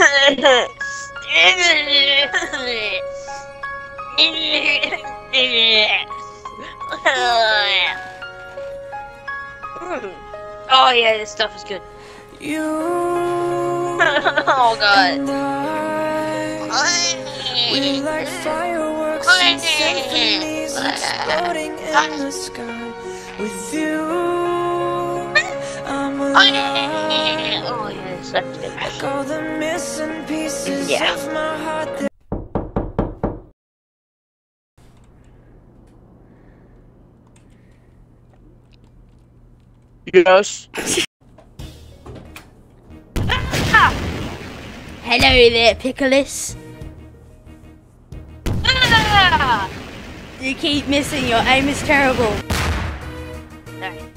oh yeah, this stuff is good. You oh god. we like fireworks and symphonies exploding in the sky. With you, I'm. Oh yeah, this stuff good. Like the missing pieces Yeah. of my heart. that Yes. Hello there, Pickles. Ah! You keep missing. Your aim is terrible. Sorry.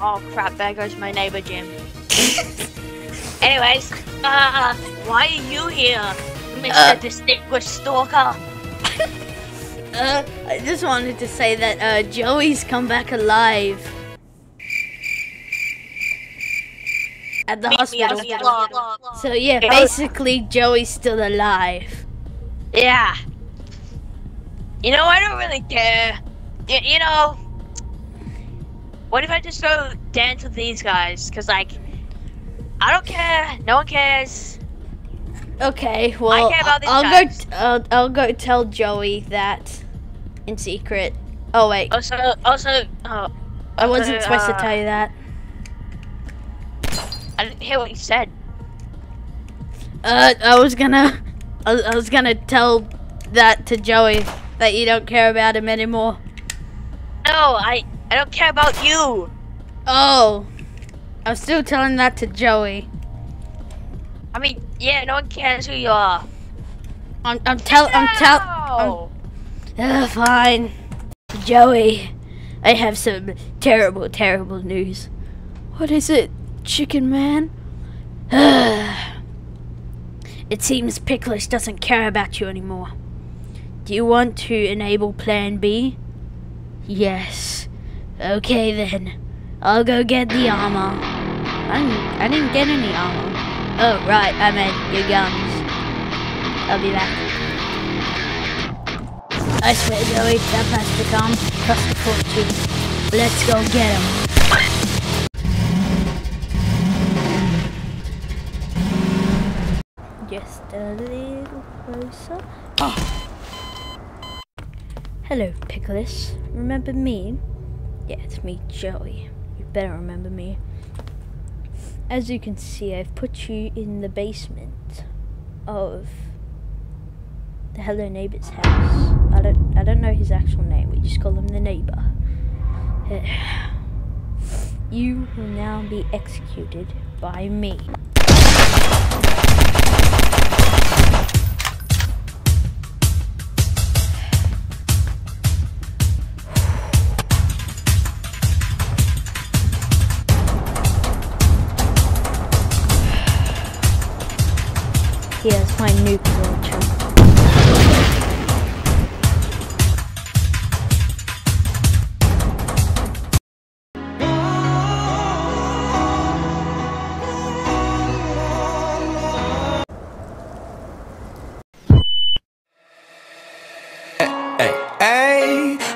Oh crap, there goes my neighbor Jim. Anyways, uh, why are you here, Mr. Uh. Distinguished Stalker? Uh, I just wanted to say that uh, Joey's come back alive. At the Meet me hospital. So yeah, Yeah. basically Joey's still alive. Yeah. You know, I don't really care. Y- you know, what if I just go dance with these guys? Cause like, I don't care. No one cares. Okay, well, care about these I'll guys. go. I'll, I'll go tell Joey that in secret. Oh wait, Also, also, oh, I wasn't okay, supposed to uh, tell you that. I didn't hear what you said. Uh, I was gonna, I, I was gonna tell that to Joey that you don't care about him anymore. No, I, I don't care about you. Oh, I'm still telling that to Joey. I mean, yeah, no one cares who you are. I'm, I'm tell, I'm tell. I'm, No. uh, fine, Joey. I have some terrible, terrible news. What is it, Chicken Man? it seems Pickles doesn't care about you anymore. Do you want to enable Plan B? Yes. Okay then. I'll go get the armor. I didn't, I didn't get any armor. Oh right, I meant your guns. I'll be back. I swear, Joey, that Plasticom cost a fortune. Let's go get him. Just a little closer. Oh. Hello, Pickles. Remember me? Yeah, it's me, Joey. You better remember me. As you can see, I've put you in the basement of the Hello Neighbor's house. I don't I don't know his actual name. We just call him the neighbor. You will now be executed by me. Here's my nuke launcher.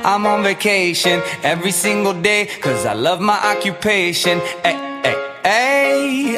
I'm on vacation every single day cause I love my occupation.